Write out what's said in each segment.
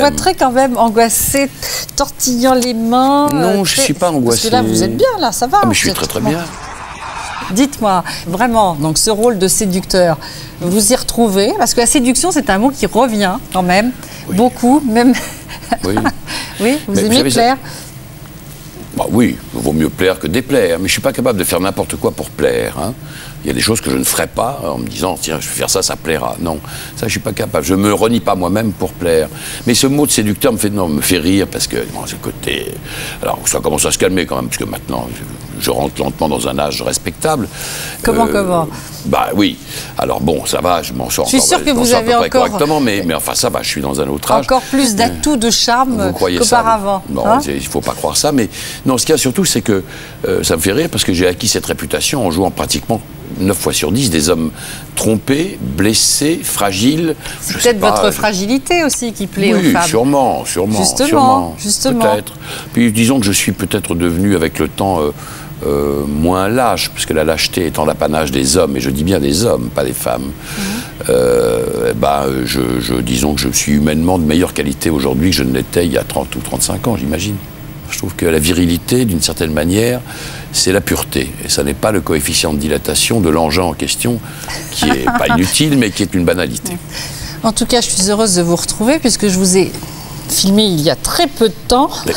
vois très quand même angoissé, tortillant les mains. Non, euh, je très- suis pas angoissé. Parce que là, vous êtes bien, là, ça va. Ah, mais je suis très très bien. Dites-moi, vraiment, donc ce rôle de séducteur, vous y retrouvez? Parce que la séduction, c'est un mot qui revient quand même, Oui. beaucoup, même. Oui. oui, vous Mais vous aimez ça- plaire Bah oui, il vaut mieux plaire que déplaire, mais je suis pas capable de faire n'importe quoi pour plaire. hein. Il y a des choses que je ne ferai pas en me disant tiens je vais faire ça, ça plaira. Non, ça je suis pas capable. Je me renie pas moi-même pour plaire. Mais ce mot de séducteur me fait non, me fait rire parce que bon, le côté. Alors ça commence à se calmer quand même parce que maintenant je, je rentre lentement dans un âge respectable. Comment, comment? Bah oui. Alors bon, ça va, je m'en sors. Je suis encore- sûre que vous avez encore- correctement, mais mais enfin ça va, je suis dans un autre âge. Encore plus d'atouts de charme qu'auparavant. Non, hein? il ne faut pas croire ça. Mais non, ce qu'il y a surtout, c'est que euh, ça me fait rire parce que j'ai acquis cette réputation en jouant pratiquement 9 fois sur 10 des hommes trompés, blessés, fragiles. C'est peut-être votre je- fragilité aussi qui plaît oui, aux femmes. sûrement, sûrement. Justement, sûrement, justement. Peut-être. Puis disons que je suis peut-être devenu avec le temps euh, euh, moins lâche, puisque la lâcheté étant l'apanage des hommes, et je dis bien des hommes, pas des femmes, euh, bah, je, je- disons que je suis humainement de meilleure qualité aujourd'hui que je ne l'étais il y a 30 ou 35 ans, j'imagine. Je trouve que la virilité, d'une certaine manière, c'est la pureté. Et ça n'est pas le coefficient de dilatation de l'engin en question, qui est pas inutile, mais qui est une banalité. En tout cas, je suis heureuse de vous retrouver puisque je vous ai filmé il y a très peu de temps, Oui.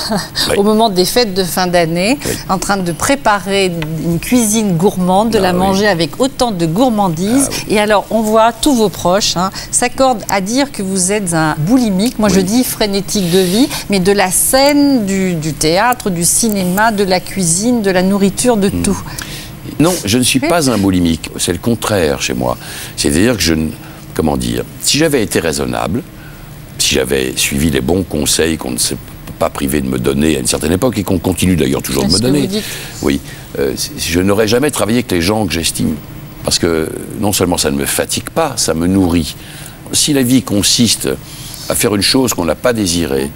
Oui. au moment des fêtes de fin d'année, Oui. en train de préparer une cuisine gourmande, de Ah la manger avec autant de gourmandise. Ah Et alors, on voit tous vos proches hein, s'accordent à dire que vous êtes un boulimique. Moi, je dis frénétique de vie, mais de la scène, du, du théâtre, du cinéma, de la cuisine, de la nourriture, Hmm. de tout. Non, je ne suis pas un boulimique. C'est le contraire chez moi. C'est-à-dire que je ne. Comment dire Si j'avais été raisonnable, si j'avais suivi les bons conseils qu'on ne s'est pas privé de me donner à une certaine époque et qu'on continue d'ailleurs toujours de me donner. Oui. euh, je n'aurais jamais travaillé avec les gens que j'estime. Parce que non seulement ça ne me fatigue pas, ça me nourrit. Si la vie consiste à faire une chose qu'on n'a pas désirée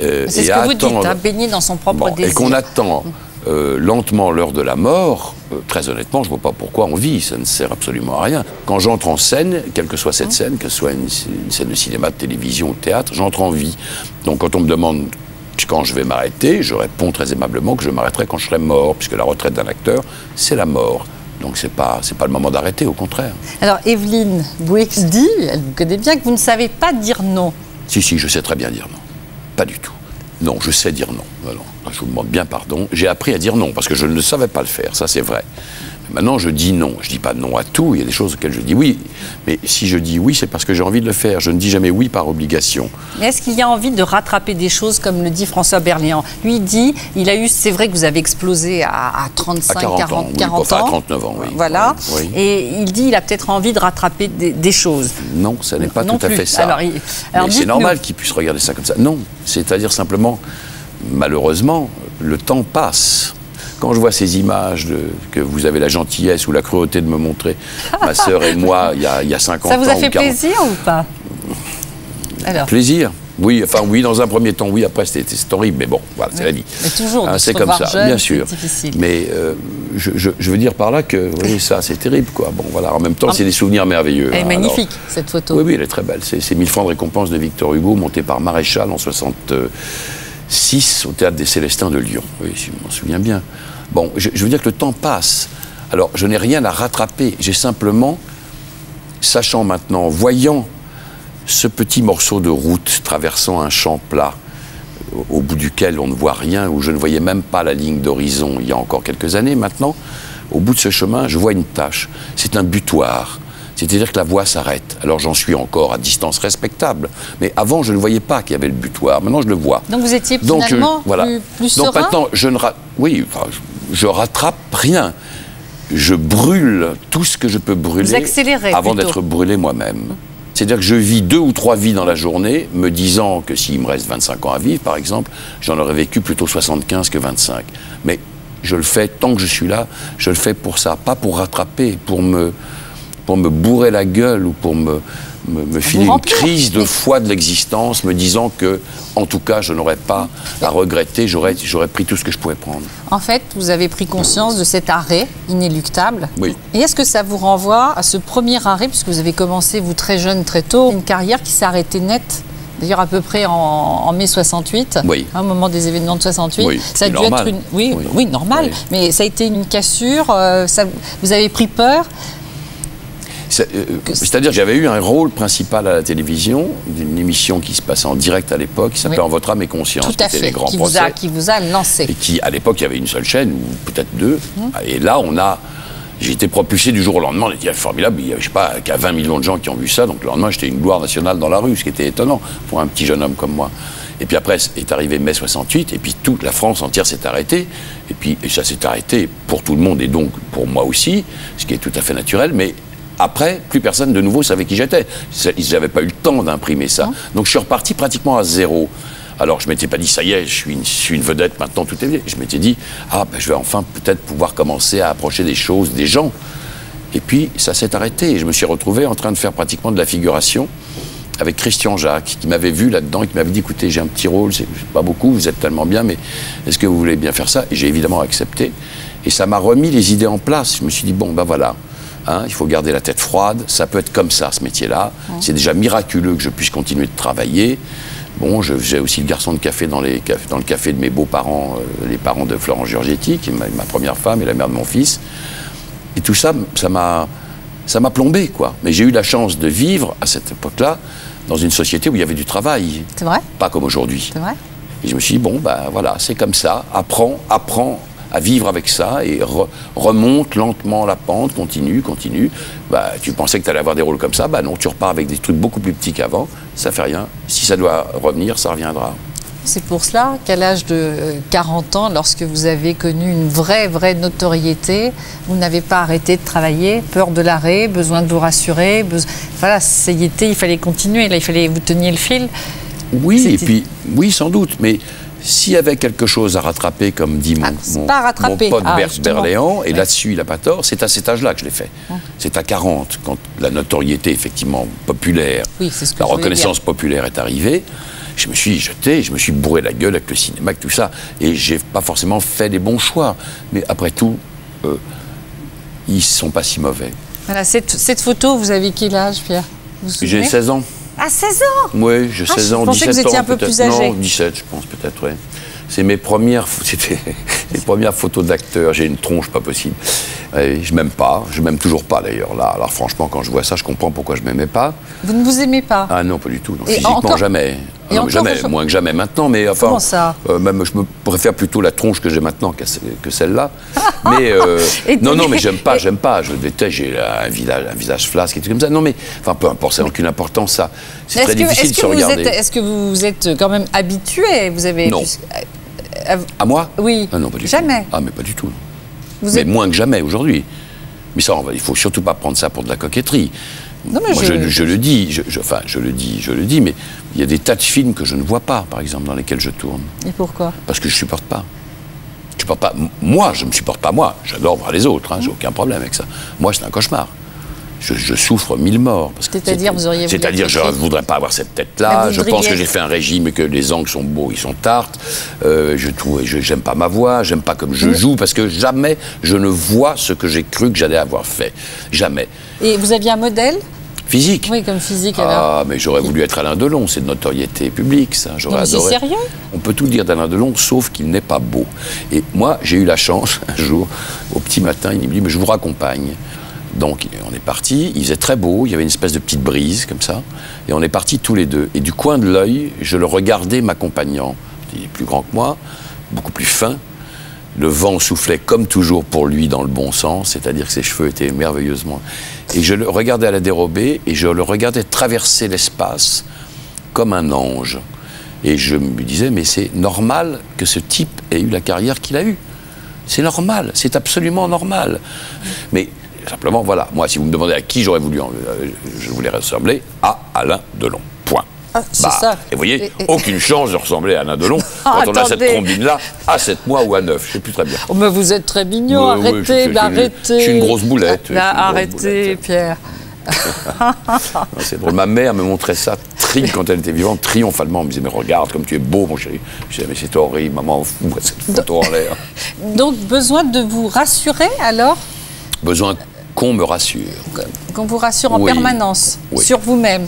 euh, C'est ce vous dites, hein, baigner dans son propre Bon, désir. et qu'on attend euh, lentement l'heure de la mort, euh, très honnêtement, je ne vois pas pourquoi on vit, ça ne sert absolument à rien. Quand j'entre en scène, quelle que soit cette scène, que ce soit une, une scène de cinéma, de télévision ou de théâtre, j'entre en vie. Donc quand on me demande quand je vais m'arrêter, je réponds très aimablement que je m'arrêterai quand je serai mort, puisque la retraite d'un acteur, c'est la mort. Donc c'est pas c'est pas le moment d'arrêter, au contraire. Alors, Evelyne Bouix dit, elle vous connaît bien, que vous ne savez pas dire non. Si si, je sais très bien dire non. Pas du tout. Non, je sais dire non. Je vous demande bien pardon. J'ai appris à dire non parce que je ne savais pas le faire, ça c'est vrai. Maintenant, je dis non. Je dis pas non à tout. Il y a des choses auxquelles je dis oui. Mais si je dis oui, c'est parce que j'ai envie de le faire. Je ne dis jamais oui par obligation. Mais est-ce qu'il y a envie de rattraper des choses, comme le dit François Berléand? Lui il dit, il a eu, c'est vrai que vous avez explosé à, à 35, À 40 ans, 40, oui, 40 enfin, à ans. 39 ans, oui. Voilà. Oui. Et il dit, il a peut-être envie de rattraper des, des choses. Non, ça n'est pas Non tout à fait ça. Alors, alors Mais c'est normal qu'il puisse regarder ça comme ça. Non, c'est-à-dire simplement, malheureusement, le temps passe. Quand je vois ces images de- que vous avez la gentillesse ou la cruauté de me montrer, ma sœur et moi, il y a, il y a 50 ans. Ça vous a fait ou 40 plaisir ou pas? Alors, Plaisir. Oui, enfin oui, dans un premier temps, oui, après c'était c'est horrible, mais bon, voilà, c'est la vie. mais toujours, Hein, c'est comme ça, jeune, bien sûr. difficile. Mais euh, je, je- je veux dire par là que, vous voyez, ça, c'est terrible, quoi. Bon, voilà, en même temps, Ah. c'est des souvenirs merveilleux. elle est hein, alors- magnifique, cette photo. oui, oui, elle est très belle. C'est c'est 1000 francs de récompense de Victor Hugo, monté par Maréchal en 66 au théâtre des Célestins de Lyon. Oui, je m'en souviens bien. Bon, je, veux dire que le temps passe. Alors, je n'ai rien à rattraper. J'ai simplement, sachant maintenant, voyant ce petit morceau de route traversant un champ plat, au- au bout duquel on ne voit rien, où je ne voyais même pas la ligne d'horizon il y a encore quelques années maintenant, au bout de ce chemin, je vois une tache. C'est un butoir. C'est-à-dire que la voie s'arrête. Alors j'en suis encore à distance respectable. Mais avant, je ne voyais pas qu'il y avait le butoir. Maintenant, je le vois. Donc vous étiez Donc, euh, finalement voilà. plus, plus Donc serein maintenant, je ne ra- oui, enfin, je, je rattrape rien. Je brûle tout ce que je peux brûler avant d'être brûlé moi-même. C'est-à-dire que je vis deux ou trois vies dans la journée, me disant que s'il me reste 25 ans à vivre, par exemple, j'en aurais vécu plutôt 75 que 25. Mais je le fais tant que je suis là, je le fais pour ça, pas pour rattraper, pour me, pour me bourrer la gueule ou pour me, me, me filer une crise de foi de l'existence, me disant que, en tout cas, je n'aurais pas à regretter, j'aurais, j'aurais pris tout ce que je pouvais prendre. En fait, vous avez pris conscience de cet arrêt inéluctable. Oui. Et est-ce que ça vous renvoie à ce premier arrêt, puisque vous avez commencé, vous très jeune, très tôt, une carrière qui s'est arrêtée net D'ailleurs, à peu près en, mai 68, oui. au moment des événements de 68, oui, ça a dû normal. être une, oui, oui, normal, mais ça a été une cassure. ça, vous avez pris peur euh, c'est-à-dire que j'avais eu un rôle principal à la télévision, d'une émission qui se passait en direct à l'époque, qui s'appelait En votre âme et conscience. Tout à qui fait, les grands qui, procès, vous a, qui vous a lancé. Et qui, à l'époque, il y avait une seule chaîne, ou peut-être deux. Hum. Et là, on a... J'ai été propulsé du jour au lendemain. On a dit, ah, formidable, il y a, je sais pas, a 20 millions de gens qui ont vu ça. Donc le lendemain, j'étais une gloire nationale dans la rue, ce qui était étonnant pour un petit jeune homme comme moi. Et puis après est arrivé mai 68, et puis toute la France entière s'est arrêtée. Et puis et ça s'est arrêté pour tout le monde, et donc pour moi aussi, ce qui est tout à fait naturel. Mais après, plus personne de nouveau savait qui j'étais. Ils n'avaient pas eu le temps d'imprimer ça. Donc je suis reparti pratiquement à zéro. Alors je m'étais pas dit ça y est, je suis une, je suis une vedette maintenant tout est bien. Je m'étais dit ah ben, je vais enfin peut-être pouvoir commencer à approcher des choses, des gens. Et puis ça s'est arrêté et je me suis retrouvé en train de faire pratiquement de la figuration avec Christian Jacques qui m'avait vu là-dedans et qui m'avait dit écoutez j'ai un petit rôle, c'est pas beaucoup, vous êtes tellement bien, mais est-ce que vous voulez bien faire ça? Et j'ai évidemment accepté et ça m'a remis les idées en place. Je me suis dit bon ben voilà. Hein, il faut garder la tête froide, ça peut être comme ça ce métier-là. C'est déjà miraculeux que je puisse continuer de travailler. Bon, je faisais aussi le garçon de café dans, les, dans le café de mes beaux-parents, euh, les parents de Florence Giorgetti, qui est ma, première femme et la mère de mon fils. Et tout ça, ça m'a, ça m'a plombé, quoi. Mais j'ai eu la chance de vivre à cette époque-là dans une société où il y avait du travail. C'est vrai? Pas comme aujourd'hui. C'est vrai? Et je me suis dit, bon, ben voilà, c'est comme ça. Apprends, apprends à vivre avec ça et remonte lentement la pente, continue, continue. Bah, tu pensais que tu allais avoir des rôles comme ça, bah non, tu repars avec des trucs beaucoup plus petits qu'avant, ça fait rien. Si ça doit revenir, ça reviendra. C'est pour cela qu'à l'âge de 40 ans, lorsque vous avez connu une vraie, vraie notoriété, vous n'avez pas arrêté de travailler, peur de l'arrêt, besoin de vous rassurer. Voilà, ça y était, il fallait continuer, là, il fallait vous tenir le fil. Oui, et puis, oui, sans doute, mais s'il y avait quelque chose à rattraper, comme dit mon, ah, pote ah, Berléand, et là-dessus il n'a pas tort, c'est à cet âge-là que je l'ai fait. Ah. C'est à 40, quand la notoriété effectivement populaire, la reconnaissance populaire est arrivée. Je me suis jeté, je me suis bourré la gueule avec le cinéma, avec tout ça. Et j'ai pas forcément fait les bons choix. Mais après tout, euh, ils ne sont pas si mauvais. Voilà, cette, cette photo, vous avez quel âge, Pierre? J'ai 16 ans. À 16 ans Oui, j'ai 16 ans, 17 que vous étiez un peu plus âgé. Non, 17, je pense peut-être, oui. C'est mes premières, c'était les premières photos d'acteur. J'ai une tronche pas possible. Et je m'aime pas. Je m'aime toujours pas d'ailleurs. Là, alors franchement, quand je vois ça, je comprends pourquoi je m'aimais pas. Vous ne vous aimez pas? Ah non, pas du tout. physiquement, jamais. non, jamais, moins que jamais maintenant. Mais enfin, Comment ça? euh, même je me préfère plutôt la tronche que j'ai maintenant que celle-là. mais euh, non, non, mais j'aime pas, j'aime pas. Je déteste. J'ai un visage, un visage flasque et tout comme ça. Non, mais enfin, peu importe, ça n'a aucune importance. Ça, c'est très difficile de se regarder. Est-ce que vous êtes quand même habitué? Vous avez non. À moi? Oui. Ah non, pas du jamais. Ah, mais pas du tout. Mais moins que jamais aujourd'hui. Mais ça, il faut surtout pas prendre ça pour de la coquetterie. Non, mais Moi, je... Je, le dis, je, enfin, je le dis, je le dis, mais il y a des tas de films que je ne vois pas, par exemple, dans lesquels je tourne. Et pourquoi? Parce que je supporte pas. Je supporte pas. Moi, je me supporte pas moi. J'adore voir les autres. Hein, J'ai aucun problème avec ça. Moi, c'est un cauchemar je, souffre mille morts. C'est-à-dire, vous auriez C'est-à-dire, je ne voudrais pas avoir cette tête-là. Je pense que j'ai fait un régime et que les angles sont beaux, ils sont tartes. Euh, je trouve, je j'aime pas ma voix, j'aime pas comme je joue, parce que jamais je ne vois ce que j'ai cru que j'allais avoir fait. Jamais. Et vous aviez un modèle? Physique Oui, comme physique Ah, mais j'aurais voulu être Alain Delon, c'est de notoriété publique, ça. J'aurais adoré. C'est sérieux? On peut tout dire d'Alain Delon, sauf qu'il n'est pas beau. Et moi, j'ai eu la chance, un jour, au petit matin, il me dit Mais je vous raccompagne. Donc on est parti, il faisait très beau, il y avait une espèce de petite brise comme ça, et on est partis tous les deux. Et du coin de l'œil, je le regardais m'accompagnant. Il est plus grand que moi, beaucoup plus fin. Le vent soufflait comme toujours pour lui dans le bon sens, c'est-à-dire que ses cheveux étaient merveilleusement. Et je le regardais à la dérobée et je le regardais traverser l'espace comme un ange. Et je me disais, mais c'est normal que ce type ait eu la carrière qu'il a eue. C'est normal, c'est absolument normal. Mais Simplement, voilà. Moi, si vous me demandez à qui j'aurais voulu, euh, je voulais ressembler à Alain Delon. Point. Ah, bah, ça. Et vous voyez, aucune chance de ressembler à Alain Delon ah, quand on a cette combine-là à 7 mois ou à 9. Je ne sais plus très bien. Oh, mais vous êtes très mignon. arrêtez, arrêtez. Je suis une grosse boulette. arrêtez, Pierre. c'est drôle. Ma mère me montrait ça quand elle était vivante, triomphalement. Elle me disait Mais regarde comme tu es beau, mon chéri. Je disais Mais c'est horrible, maman, fout cette photo en l'air. Donc, besoin de vous rassurer alors? Besoin qu'on me rassure. Qu'on vous rassure en permanence sur vous-même.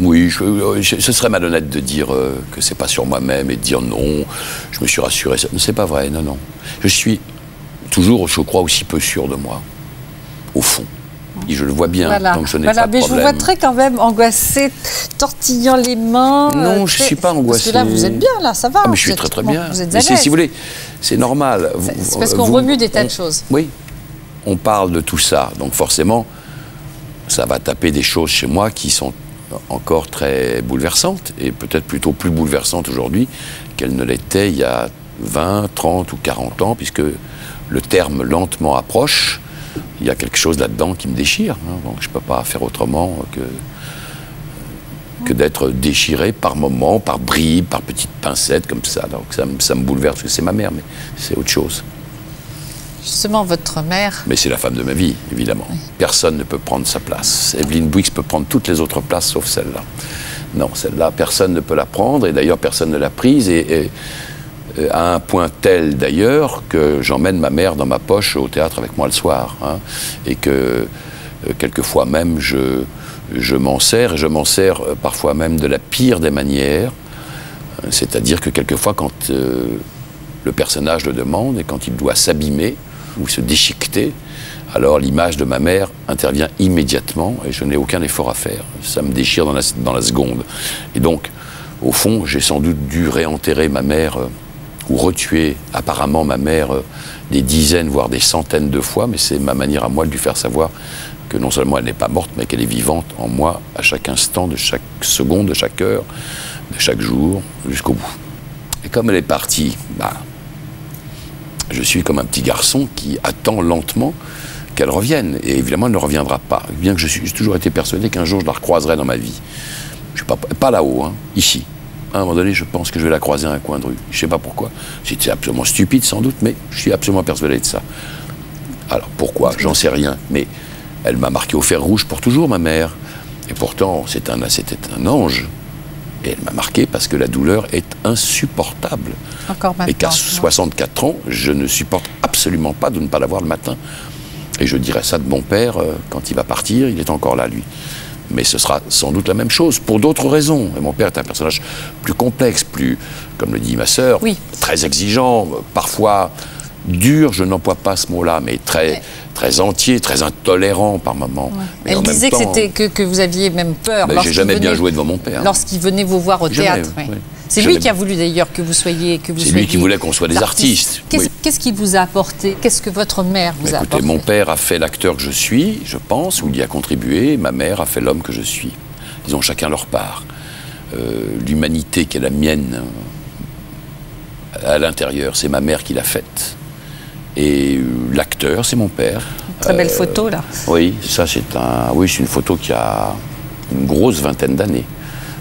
Oui, je- euh, je- ce serait malhonnête de dire euh, que c'est pas sur moi-même et de dire non, je me suis rassuré. C'est pas vrai, non, non. Je suis toujours, je crois, aussi peu sûr de moi, au fond. Et je le vois bien, Voilà, donc je n'ai Voilà, pas de mais je vous problème. vois très quand même angoissé, tortillant les mains. Non, euh, je très- suis pas angoissé. Parce que là, vous êtes bien, là, ça va. Ah, mais je suis êtes- très très bien. Vous êtes Mais si vous voulez, c'est normal. C'est- parce qu'on remue des tas de choses. Oui, on parle de tout ça, donc forcément, ça va taper des choses chez moi qui sont encore très bouleversantes, et peut-être plutôt plus bouleversantes aujourd'hui qu'elles ne l'étaient il y a 20, 30 ou 40 ans, puisque le terme lentement approche. Il y a quelque chose là-dedans qui me déchire. hein. Donc je ne peux pas faire autrement que, que d'être déchiré par moments, par bribes, par petites pincettes comme ça. Donc ça, ça me bouleverse, parce que c'est ma mère, mais c'est autre chose. Justement, votre mère, Mais c'est la femme de ma vie, évidemment. Personne ne peut prendre sa place. Evelyne Bouix peut prendre toutes les autres places sauf celle-là. Non, celle-là, personne ne peut la prendre, et d'ailleurs, personne ne l'a prise, et, et, à un point tel, d'ailleurs, que j'emmène ma mère dans ma poche au théâtre avec moi le soir, hein, et que, euh, quelquefois même, je, je m'en sers, et je m'en sers euh, parfois même de la pire des manières, Euh, c'est-à-dire que quelquefois, quand euh, le personnage le demande, et quand il doit s'abîmer, ou se déchiqueter, alors l'image de ma mère intervient immédiatement et je n'ai aucun effort à faire. Ça me déchire dans la, dans la seconde. Et donc, au fond, j'ai sans doute dû réenterrer ma mère euh, ou retuer apparemment ma mère euh, des dizaines, voire des centaines de fois, mais c'est ma manière à moi de lui faire savoir que non seulement elle n'est pas morte, mais qu'elle est vivante en moi à chaque instant, de chaque seconde, de chaque heure, de chaque jour, jusqu'au bout. Et comme elle est partie, bah, je suis comme un petit garçon qui attend lentement qu'elle revienne. Et évidemment, elle ne reviendra pas. Bien que suis j'ai toujours été persuadé qu'un jour je la recroiserai dans ma vie. Je sais pas, pas là-haut, hein, ici. À un moment donné, je pense que je vais la croiser à un coin de rue. Je ne sais pas pourquoi. C'était absolument stupide sans doute, mais je suis absolument persuadé de ça. Alors pourquoi? J'en sais rien. Mais elle m'a marqué au fer rouge pour toujours, ma mère. Et pourtant, c'est c'était un ange. Et elle m'a marqué parce que la douleur est insupportable. encore maintenant. Et qu'à 64 ans, je ne supporte absolument pas de ne pas l'avoir le matin. Et je dirais ça de mon père, euh, quand il va partir, il est encore là, lui. Mais ce sera sans doute la même chose, pour d'autres raisons. Et mon père est un personnage plus complexe, plus, comme le dit ma sœur, Oui. très exigeant, euh, parfois dur, je n'emploie pas ce mot-là, mais très, très entier, très intolérant par moments. Mais Elle disait que, temps- c'était, que, que vous aviez même peur. Mais j'ai lorsqu'il jamais bien venait- joué devant mon père. Lorsqu'il venait vous voir au Jamais, théâtre. oui. oui. C'est lui qui a voulu d'ailleurs que vous soyez. Que vous C'est lui qui voulait qu'on soit des artistes, Qu'est-ce, oui. qu'il vous a apporté? Qu'est-ce que votre mère vous a Écoutez, apporté? mon père a fait l'acteur que je suis, je pense, ou il y a contribué. Ma mère a fait l'homme que je suis. Ils ont chacun leur part. Euh, L'humanité qui est la mienne euh, à l'intérieur, c'est ma mère qui l'a faite. Et euh, l'acteur, c'est mon père. Très belle Euh, photo là. Oui, ça c'est un, oui, une photo qui a une grosse vingtaine d'années.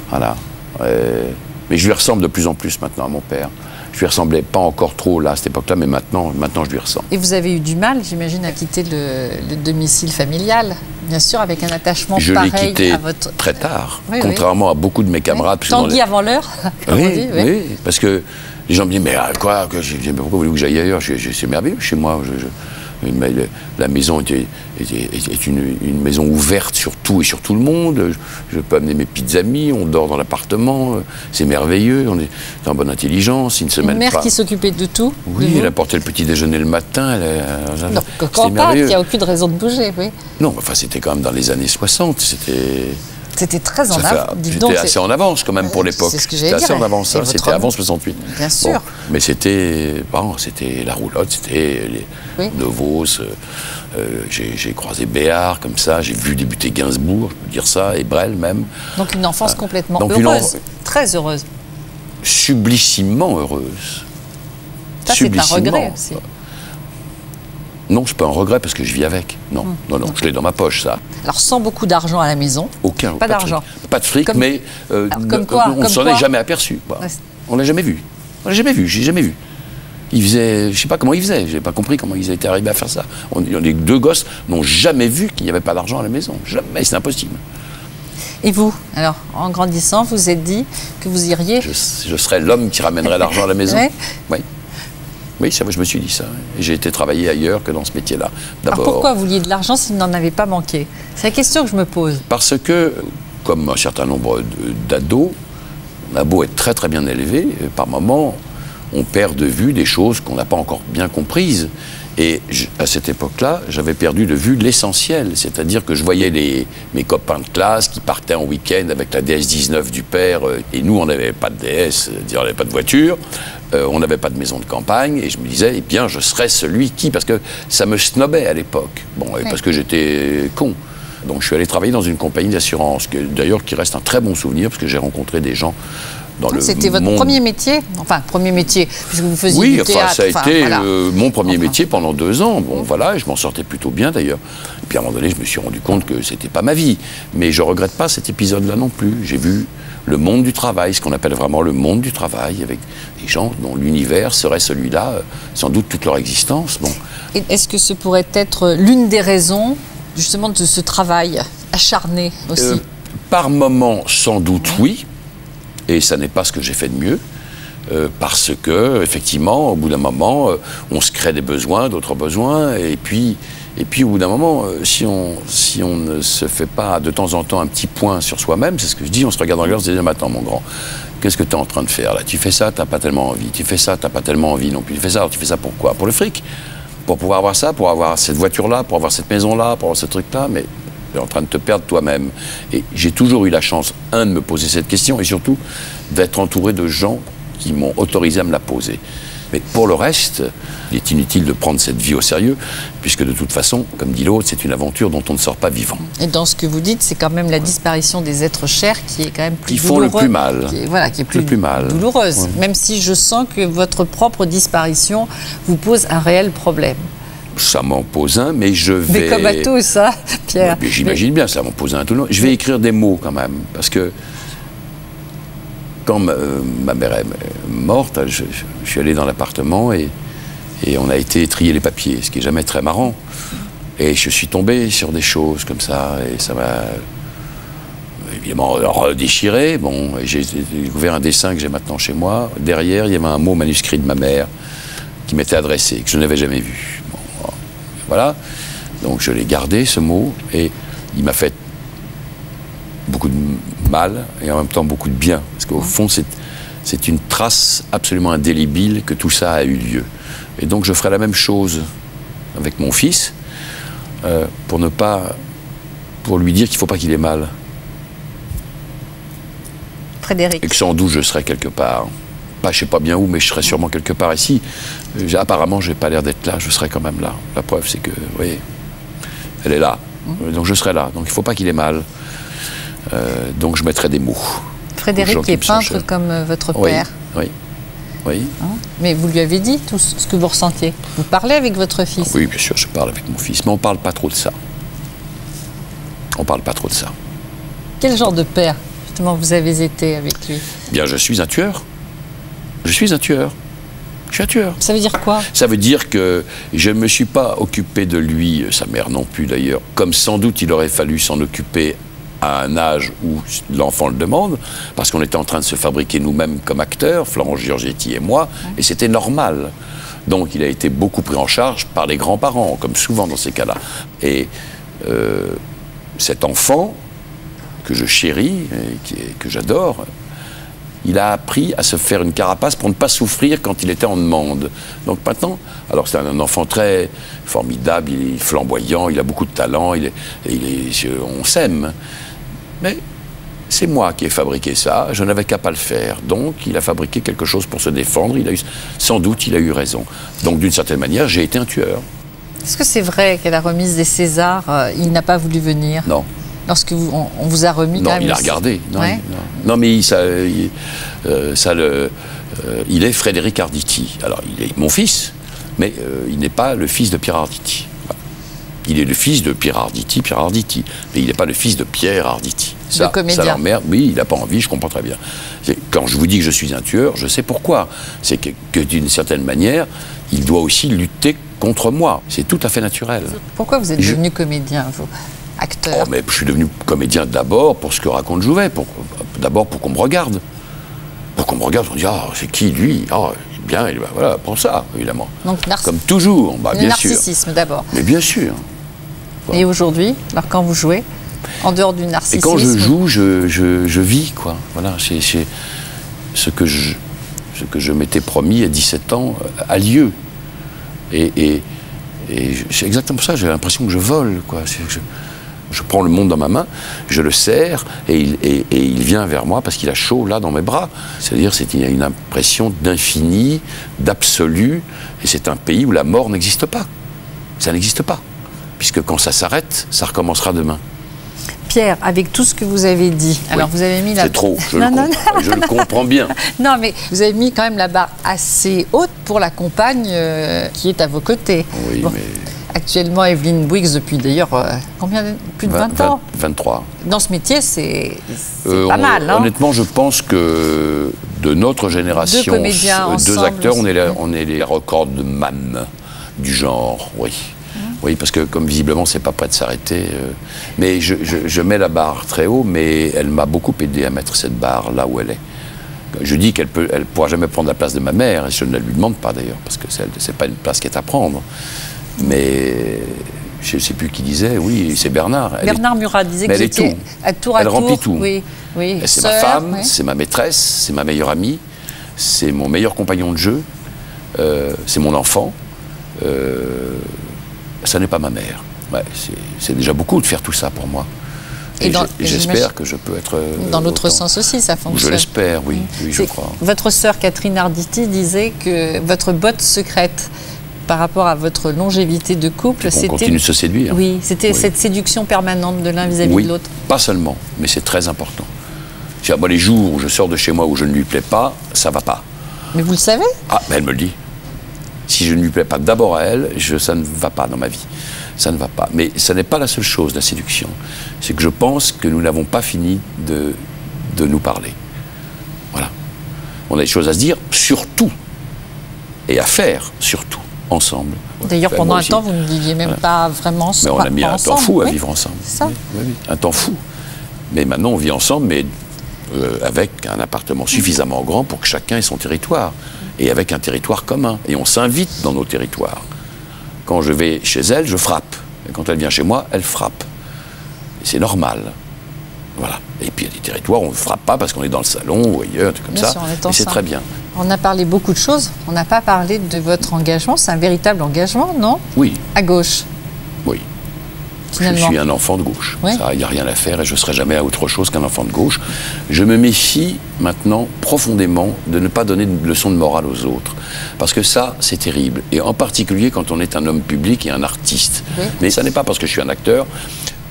Voilà. Euh, mais je lui ressemble de plus en plus maintenant à mon père. Je lui ressemblais pas encore trop là à cette époque-là, mais maintenant, maintenant je lui ressemble. Et vous avez eu du mal, j'imagine, à quitter le, le domicile familial, bien sûr, avec un attachement Je l'ai pareil quitté à votre. très tard, Oui, oui. contrairement à beaucoup de mes camarades. dans Tanguy les- avant l'heure, Oui, oui. oui, parce que les gens me disent, mais quoi, que pourquoi voulez-vous que j'aille ailleurs? C'est merveilleux chez moi. je- je- mais le- la maison est une, une maison ouverte sur tout et sur tout le monde. Je, peux amener mes petites amies, on dort dans l'appartement, c'est merveilleux, on est en bonne intelligence, ils ne se Une mêlent mère pas. qui s'occupait de tout. Oui, elle apportait le petit déjeuner le matin. elle, Donc, quand pas, il merveilleux. n'y a aucune raison de bouger, oui. Non, enfin, c'était quand même dans les années 60. C'était. C'était très en J'étais c'est- assez en avance quand même pour Euh, l'époque. c'est ce que J'étais assez dire, en avance, hein, c'était avant 68. Bien sûr. mais c'était bon, c'était la roulotte, c'était les Oui. Novos. euh, euh, j'ai croisé Béard comme ça, j'ai vu débuter Gainsbourg, je peux dire ça, et Brel même. Donc une enfance complètement Donc une heureuse, en- très heureuse. Sublissimement heureuse. Ça, c'est un regret aussi. Non, c'est pas un regret parce que je vis avec. Non, Hum. non, non, je l'ai dans ma poche, ça. Alors sans beaucoup d'argent à la maison. Aucun. Pas d'argent. Pas de fric, Comme- mais euh, Alors, ne- comme quoi, on comme s'en est jamais aperçu. Ouais. On l'a jamais vu. On l'a jamais vu, j'ai jamais vu. Il faisait, je sais pas comment il faisait, j'ai pas compris comment ils étaient arrivés à faire ça. On, les deux gosses n'ont jamais vu qu'il n'y avait pas d'argent à la maison. Jamais, c'est impossible. Et vous, alors, en grandissant, vous vous êtes dit que vous iriez. Je, je serais l'homme qui ramènerait l'argent à la maison. Ouais. Oui. Oui, ça, je me suis dit ça. J'ai été travailler ailleurs que dans ce métier-là. Alors pourquoi vous vouliez de l'argent s'il n'en avait pas manqué? C'est la question que je me pose. Parce que comme un certain nombre d'ados, on a beau être très très bien élevé, par moments, on perd de vue des choses qu'on n'a pas encore bien comprises. Et à cette époque-là, j'avais perdu de vue l'essentiel, c'est-à-dire que je voyais les, mes copains de classe qui partaient en week-end avec la DS-19 du père, euh, et nous, on n'avait pas de DS, on n'avait pas de voiture, euh, on n'avait pas de maison de campagne, et je me disais, eh bien, je serais celui qui, parce que ça me snobait à l'époque, bon, parce que j'étais con. Donc je suis allé travailler dans une compagnie d'assurance, d'ailleurs qui reste un très bon souvenir, parce que j'ai rencontré des gens c'était votre premier métier Enfin, premier métier, puisque vous faisiez oui, du théâtre. ça a été euh, mon premier métier pendant deux ans. Bon, voilà, je m'en sortais plutôt bien d'ailleurs. Et puis à un moment donné, je me suis rendu compte que c'était pas ma vie. Mais je regrette pas cet épisode-là non plus. J'ai vu le monde du travail, ce qu'on appelle vraiment le monde du travail, avec des gens dont l'univers serait celui-là, euh, sans doute toute leur existence. Bon. Est-ce que ce pourrait être l'une des raisons, justement, de ce travail acharné aussi? euh, Par moment, sans doute, oui et ça n'est pas ce que j'ai fait de mieux. Euh, parce que, effectivement, au bout d'un moment, euh, on se crée des besoins, d'autres besoins, et puis, et puis au bout d'un moment, euh, si, on, si on ne se fait pas de temps en temps un petit point sur soi-même, c'est ce que je dis, on se regarde le glace et se dit, attends, mon grand, qu'est-ce que tu es en train de faire là? Tu fais ça, tu n'as pas tellement envie. Tu fais ça, tu n'as pas tellement envie non plus. Tu fais ça, alors tu fais ça pourquoi Pour le fric Pour pouvoir avoir ça, pour avoir cette voiture-là, pour avoir cette maison-là, pour avoir ce truc-là, mais tu es en train de te perdre toi-même. Et j'ai toujours eu la chance, un, de me poser cette question, et surtout d'être entouré de gens qui m'ont autorisé à me la poser. Mais pour le reste, il est inutile de prendre cette vie au sérieux, puisque de toute façon, comme dit l'autre, c'est une aventure dont on ne sort pas vivant. Et dans ce que vous dites, c'est quand même la disparition des êtres chers qui est quand même plus qui font le plus mal, qui est, voilà, qui est plus, plus mal. douloureuse. Même si je sens que votre propre disparition vous pose un réel problème ça m'en pose un, mais je vais. Mais comme à tous, hein, Pierre. J'imagine bien, ça m'en pose un à tout le monde. Je vais écrire des mots quand même, parce que quand ma, mère est morte, je, suis allé dans l'appartement et, et, on a été trier les papiers, ce qui est jamais très marrant. Et je suis tombé sur des choses comme ça, et ça m'a évidemment redéchiré. Bon, j'ai découvert un dessin que j'ai maintenant chez moi. Derrière, il y avait un mot manuscrit de ma mère qui m'était adressé, que je n'avais jamais vu. Voilà. Donc je l'ai gardé, ce mot, et il m'a fait beaucoup de mal et en même temps beaucoup de bien. Parce qu'au fond, c'est une trace absolument indélébile que tout ça a eu lieu. Et donc je ferai la même chose avec mon fils euh, pour ne pas. pour lui dire qu'il ne faut pas qu'il ait mal. Frédéric. Et que sans doute je serai quelque part pas, je sais pas bien où, mais je serai sûrement quelque part ici. Euh, apparemment, je n'ai pas l'air d'être là, je serai quand même là. La preuve, c'est que, vous voyez, elle est là. Mmh. Donc je serai là. Donc il ne faut pas qu'il ait mal. Euh, donc je mettrai des mots. Frédéric qui est peintre comme euh, votre père. Oui. Oui. Hein? Mais vous lui avez dit tout ce que vous ressentiez. Vous parlez avec votre fils Oui, bien sûr, je parle avec mon fils. Mais on ne parle pas trop de ça. On ne parle pas trop de ça. Quel genre de père, justement, vous avez été avec lui? Bien, je suis un tueur. Je suis un tueur. Je suis un tueur. Ça veut dire quoi? Ça veut dire que je ne me suis pas occupé de lui, sa mère non plus d'ailleurs, comme sans doute il aurait fallu s'en occuper à un âge où l'enfant le demande, parce qu'on était en train de se fabriquer nous-mêmes comme acteurs, Florent Giorgetti et moi, et c'était normal. Donc il a été beaucoup pris en charge par les grands-parents, comme souvent dans ces cas-là. Et euh, cet enfant, que je chéris et que j'adore, il a appris à se faire une carapace pour ne pas souffrir quand il était en demande. Donc maintenant, alors c'est un enfant très formidable, il est flamboyant, il a beaucoup de talent, il est, on s'aime. Mais c'est moi qui ai fabriqué ça, je n'avais qu'à pas le faire. Donc il a fabriqué quelque chose pour se défendre, il a eu, sans doute il a eu raison. Donc d'une certaine manière, j'ai été un tueur. Est-ce que c'est vrai qu'à la remise des Césars, euh, il n'a pas voulu venir? Non. Lorsque vous, on, vous a remis Non, il a regardé. Non, mais il, ça, euh, ça le, euh, il est Frédéric Arditi. Alors, il est mon fils, mais euh, il n'est pas le fils de Pierre Arditi. Il est le fils de Pierre Arditi, Pierre Arditi, mais il n'est pas le fils de Pierre Arditi. Ça, le comédien. ça l'emmerde. Oui, il n'a pas envie, je comprends très bien. Quand je vous dis que je suis un tueur, je sais pourquoi. C'est que, que d'une certaine manière, il doit aussi lutter contre moi. C'est tout à fait naturel. Pourquoi vous êtes devenu comédien, vous? Acteur oh, mais Je suis devenu comédien d'abord pour ce que raconte Jouvet, d'abord pour qu'on me regarde. Pour qu'on me regarde, on dit Ah, c'est qui lui? Ah, bien, il, voilà, pour ça, évidemment. Donc, Comme toujours, bah, bien narcissisme d'abord. Mais bien sûr. Et aujourd'hui, alors quand vous jouez En dehors du narcissisme. Et quand je joue, je, je- je vis, quoi. Voilà, c'est ce que je, ce que je m'étais promis à 17 ans euh, a lieu. Et, et, et je- c'est exactement ça, j'ai l'impression que je vole, quoi. Je, je prends le monde dans ma main, je le serre, et il, vient vers moi parce qu'il a chaud là dans mes bras. C'est-à-dire c'est- a une impression d'infini, d'absolu, et c'est un pays où la mort n'existe pas. Ça n'existe pas. Puisque quand ça s'arrête, ça recommencera demain. Pierre, avec tout ce que vous avez dit, alors vous avez mis la. C'est trop, je, non, le non, comprends, je le comprends bien. non. Mais vous avez mis quand même la barre assez haute pour la compagne euh, qui est à vos côtés. Oui, Bon, mais Actuellement, Evelyne Boix, depuis d'ailleurs, euh, combien Plus de 20, ans 23. Dans ce métier, c'est Euh, pas on- mal. hein Honnêtement, je pense que de notre génération, Deux comédiens deux ensemble, acteurs, on est, on est les records de man du genre, oui. Oui, parce que comme visiblement, c'est pas prêt de s'arrêter. euh, mais je, je- je mets la barre très haut, mais elle m'a beaucoup aidé à mettre cette barre là où elle est. Je dis qu'elle peut, elle pourra jamais prendre la place de ma mère, et je ne la lui demande pas d'ailleurs, parce que c'est pas une place qui est à prendre. Mais je ne sais plus qui disait, oui, c'est Bernard. Elle est- Bernard Murat disait que elle est tout. à tour à Elle tour. remplit tout. Oui, oui. C'est ma femme, oui. c'est ma maîtresse, c'est ma meilleure amie, c'est mon meilleur compagnon de jeu, euh, c'est mon enfant. euh, ça n'est pas ma mère. Ouais, c'est- déjà beaucoup de faire tout ça pour moi. Et j'espère que je peux être. euh, Dans l'autre sens aussi, ça Je fonctionne. l'espère, oui, oui, je crois. Votre sœur Catherine Arditi disait que votre botte secrète par rapport à votre longévité de couple, c'était continue de se séduire. oui, c'était Oui. cette séduction permanente de l'un vis-à-vis Oui, de l'autre. pas seulement, mais c'est très important. Moi, les jours où je sors de chez moi où je ne lui plais pas, ça va pas. Mais vous le savez Ah, mais elle me le dit. Si je ne lui plais pas d'abord à elle, je- ça ne va pas dans ma vie. Ça ne va pas. Mais ça n'est pas la seule chose, la séduction. C'est que je pense que nous n'avons pas fini de, de nous parler. Voilà. On a des choses à se dire, surtout. Et à faire, surtout, ensemble. D'ailleurs, Enfin, pendant un aussi. temps, vous ne viviez même Voilà. pas vraiment Mais on a mis un temps fou à oui. vivre ensemble. C'est ça. Oui, oui, oui, un temps fou. Mais maintenant, on vit ensemble, mais euh, avec un appartement suffisamment grand pour que chacun ait son territoire. Et avec un territoire commun. Et on s'invite dans nos territoires. Quand je vais chez elle, je frappe. Et quand elle vient chez moi, elle frappe. Et c'est normal. Voilà. Et puis il y a des territoires où on ne frappe pas parce qu'on est dans le salon ou ailleurs, truc comme Bien ça. sûr, et c'est très bien. On a parlé beaucoup de choses. On n'a pas parlé de votre engagement. C'est un véritable engagement, non? Oui, À gauche. Finalement. Je suis un enfant de gauche. Ouais. Il n'y a rien à faire et je ne serai jamais à autre chose qu'un enfant de gauche. Je me méfie maintenant profondément de ne pas donner de leçons de morale aux autres. Parce que ça, c'est terrible. Et en particulier quand on est un homme public et un artiste. Mais ça n'est pas parce que je suis un acteur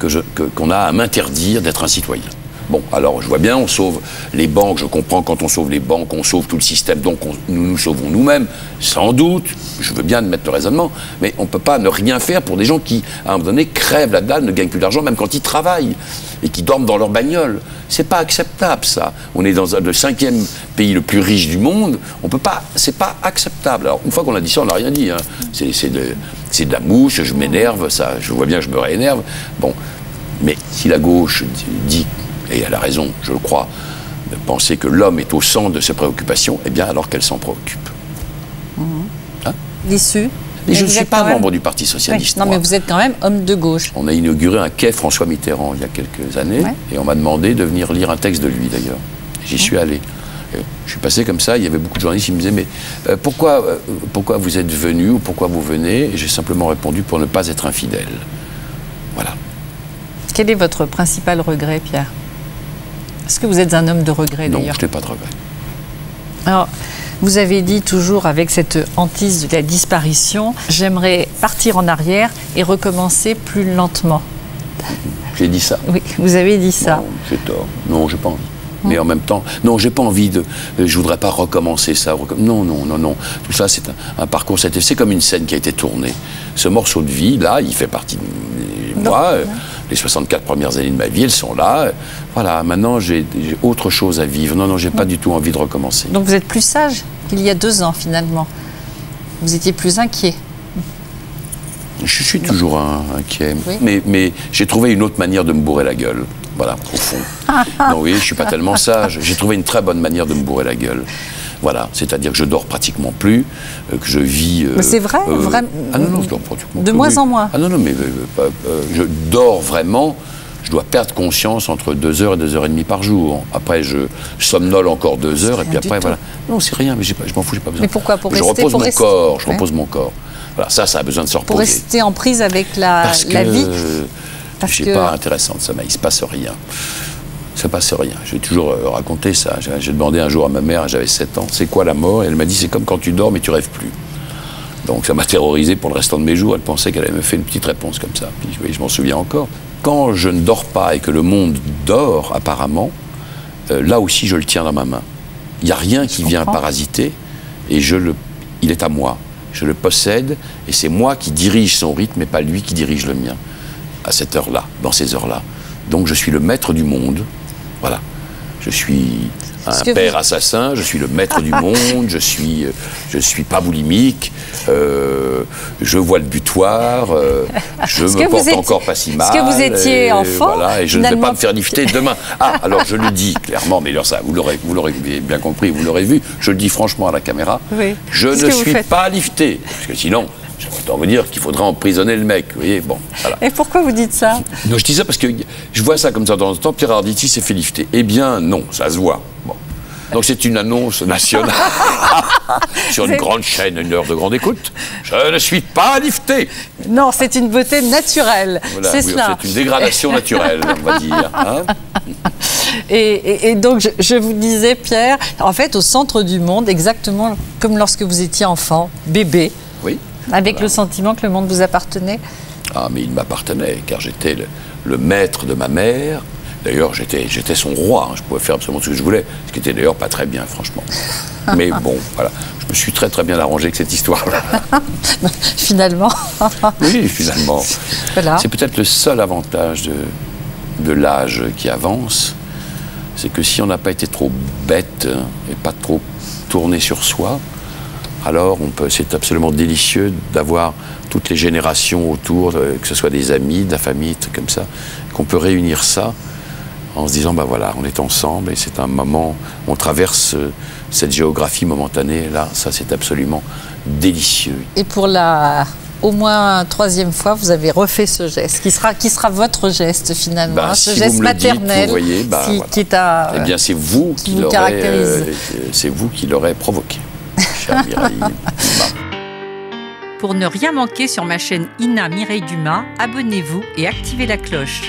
je- que- qu'on a à m'interdire d'être un citoyen. Bon, alors je vois bien, on sauve les banques, je comprends quand on sauve les banques, on sauve tout le système, donc on- nous nous sauvons nous-mêmes, sans doute, je veux bien admettre le raisonnement, mais on ne peut pas ne rien faire pour des gens qui, à un moment donné, crèvent la dalle, ne gagnent plus d'argent, même quand ils travaillent, et qui dorment dans leur bagnole. C'est pas acceptable, ça. On est dans le cinquième pays le plus riche du monde, on peut pas, c'est pas acceptable. Alors, une fois qu'on a dit ça, on n'a rien dit. hein. C'est de, la mouche, je m'énerve, ça, je vois bien je me réénerve. Bon, mais si la gauche dit, et elle a raison, je le crois, de penser que l'homme est au centre de ses préoccupations, eh bien alors qu'elle s'en préoccupe. l'issue. Mais je ne suis pas même- membre du Parti Oui, Socialiste. Non, moi. mais vous êtes quand même homme de gauche. On a inauguré un quai François Mitterrand il y a quelques années, Ouais. et on m'a demandé de venir lire un texte de lui d'ailleurs. J'y suis allé. Et Je suis passé comme ça, il y avait beaucoup de journalistes qui me disaient Mais euh, pourquoi, euh, pourquoi vous êtes venu ou pourquoi vous venez? Et j'ai simplement répondu Pour ne pas être infidèle. Voilà. Quel est votre principal regret, Pierre? Est-ce que vous êtes un homme de regret, Non, d'ailleurs je n'ai pas de regret. Alors, vous avez dit toujours avec cette hantise de la disparition, j'aimerais partir en arrière et recommencer plus lentement. J'ai dit ça. Oui, vous avez dit ça. Non, j'ai tort. Non, j'ai pas envie. Mais en même temps, non, j'ai pas envie de. euh, Je voudrais pas recommencer ça. Non, non, non, non. Tout ça, c'est un, un parcours. C'est comme une scène qui a été tournée. Ce morceau de vie, là, il fait partie de moi. euh, Les 64 premières années de ma vie, elles sont là. Voilà, maintenant, j'ai j'ai autre chose à vivre. Non, non, j'ai pas du tout envie de recommencer. Donc vous êtes plus sage qu'il y a deux ans, finalement. Vous étiez plus inquiet. Je suis toujours un- inquiet. Oui. Mais, mais j'ai trouvé une autre manière de me bourrer la gueule. Voilà, au fond. non, oui, je suis pas tellement sage. J'ai trouvé une très bonne manière de me bourrer la gueule. Voilà, c'est-à-dire que je dors pratiquement plus, euh, que je vis. euh, Mais c'est vrai, vraiment Ah non, non, je dors pratiquement De plus, moins oui. en moins. Ah non, non, mais euh, euh, euh, je dors vraiment je dois perdre conscience entre 2 heures et 2 heures et demie par jour. Après, je somnole encore 2 heures, et puis après, voilà. Non, c'est rien, mais pas, je m'en fous, j'ai pas besoin. Mais pourquoi? Pour Je rester, repose pour mon rester- corps, je Ouais. repose mon corps. Voilà, ça, ça a besoin de se reposer. Pour rester en prise avec la, Parce que la vie. euh, Parce que- pas intéressant ça, mais il se passe rien. Ça passe rien. J'ai toujours euh, raconté ça. J'ai demandé un jour à ma mère, j'avais 7 ans, c'est quoi la mort? Et elle m'a dit, c'est comme quand tu dors, mais tu rêves plus. Donc ça m'a terrorisé pour le restant de mes jours. Elle pensait qu'elle allait me faire une petite réponse comme ça. Puis oui, je m'en souviens encore. Quand je ne dors pas et que le monde dort, apparemment, euh, là aussi je le tiens dans ma main. Il n'y a rien qui vient parasiter et je le, il est à moi. Je le possède et c'est moi qui dirige son rythme et pas lui qui dirige le mien à cette heure-là, dans ces heures-là. Donc je suis le maître du monde. Voilà. Je suis un Est-ce père vous- assassin, je suis le maître du monde, je suis, euh, je suis pas boulimique, euh, je vois le butoir, euh, je Est-ce me porte étiez- encore pas si est-ce mal. que vous étiez et enfant, Voilà, et je ne vais pas me faire lifter demain. Ah, alors je le dis clairement, mais alors ça, vous l'aurez, vous l'aurez bien compris, vous l'aurez vu, je le dis franchement à la caméra, Oui. je ne suis pas lifté. Parce que sinon, je vais autant vous dire qu'il faudrait emprisonner le mec. Vous voyez, bon, voilà. Et pourquoi vous dites ça? Non, je dis ça parce que je vois ça comme ça de temps en temps. Pierre Arditi s'est fait lifter. Eh bien, non, ça se voit. Bon. Donc c'est une annonce nationale sur une grande chaîne, une heure de grande écoute. Je ne suis pas lifté. Non, c'est une beauté naturelle. Voilà, c'est oui, cela. c'est une dégradation naturelle, on va dire. hein. Et, et- et donc, je, je vous disais, Pierre, en fait, au centre du monde, exactement comme lorsque vous étiez enfant, bébé, Oui. Avec Voilà. le sentiment que le monde vous appartenait. Ah, mais il m'appartenait, car j'étais le, le maître de ma mère. D'ailleurs, j'étais, j'étais son roi, hein. je pouvais faire absolument ce que je voulais, ce qui était d'ailleurs pas très bien, franchement. Mais bon, voilà, je me suis très très bien arrangé avec cette histoire-là. Finalement. Oui, finalement. Voilà. C'est peut-être le seul avantage de, de l'âge qui avance, c'est que si on n'a pas été trop bête hein, et pas trop tourné sur soi, alors c'est absolument délicieux d'avoir toutes les générations autour, euh, que ce soit des amis, de la famille, des trucs comme ça, qu'on peut réunir ça en se disant, bah voilà, on est ensemble et c'est un moment, on traverse euh, cette géographie momentanée, là, ça c'est absolument délicieux. Et pour la au moins troisième fois, vous avez refait ce geste, qui sera, qui sera votre geste finalement, Bah, hein, ce si geste vous dites, maternel, vous voyez, bah, qui, voilà. qui est à. Eh bien, c'est vous qui, vous l'aurez, euh, c'est vous qui l'aurez provoqué, Pour ne rien manquer sur ma chaîne Ina Mireille Dumas, abonnez-vous et activez la cloche.